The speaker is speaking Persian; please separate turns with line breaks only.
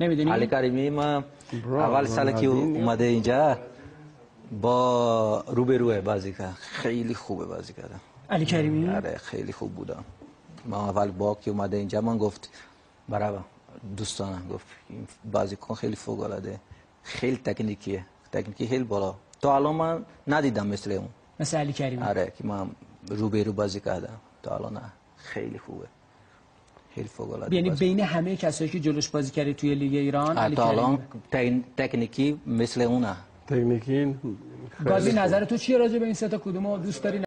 نمی‌دونی؟
علی کریمی ما اول سال که. اومده اینجا با روبروه بازی کرد خیلی خوبه بازی کرده
علی کریمی؟
آره خیلی خوب بودم. ما اول با که اومده اینجا من گفت برای دوستانم گفت این بازیکن خیلی فوق العاده خیلی تکنیکیه تکنیکی خیلی بالا. تا الان من ندیدم مثل اون.
مثل علی کریمی.
آره که من روبرو بازی کردم. تا الان نه خیلی خوبه. خیلی فوق العاده
یعنی
بازی
بین همه کسایی که جلوش بازی کرده توی لیگ ایران علی
تک- تکنیکی مثل اونه
تکنیکی
گازی نظر تو چیه راجع به این سه تا کدومو دوست داری